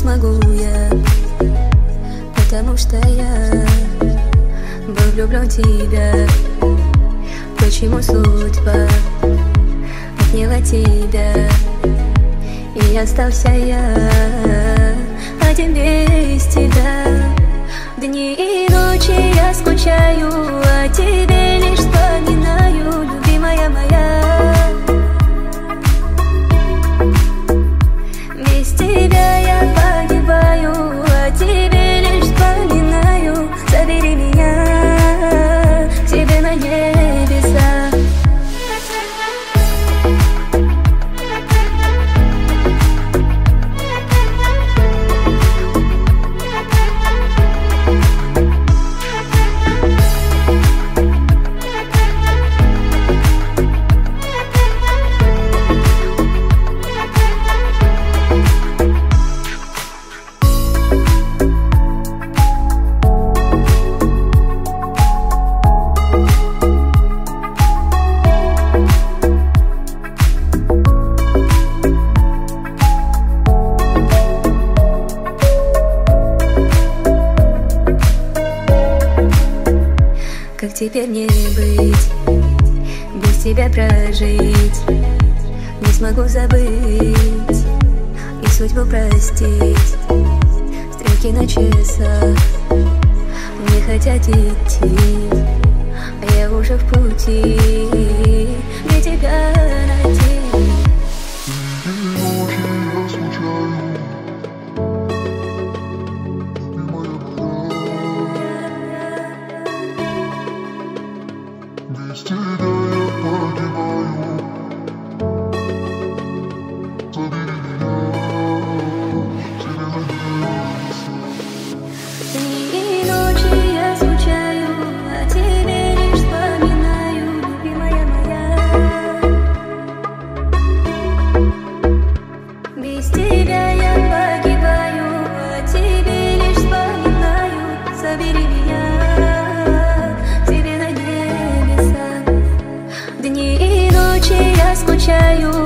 смогу я Потому что я был влюблен в тебя. Почему судьба отняла тебя? И остался я один без тебя. Дни и ночи я скучаю о тебе лишь вспоминаю. Теперь не быть, без тебя прожить. Не смогу забыть и судьбу простить. Стрелки на часах не хотят идти. А Я уже в пути, где тебя найти. Yeah.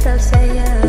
still say yes.